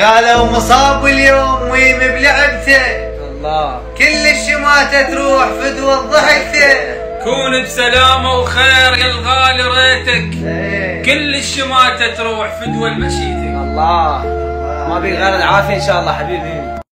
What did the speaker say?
قالوا مصاب اليوم ويم بلعبته؟ الله. كل الشماتة تروح فدوى ضحكته كون بسلامة وخير يا الغالي ريتك إيه. كل الشماتة تروح فدوى المشيتك الله. ما بي غير العافية إن شاء الله حبيبي.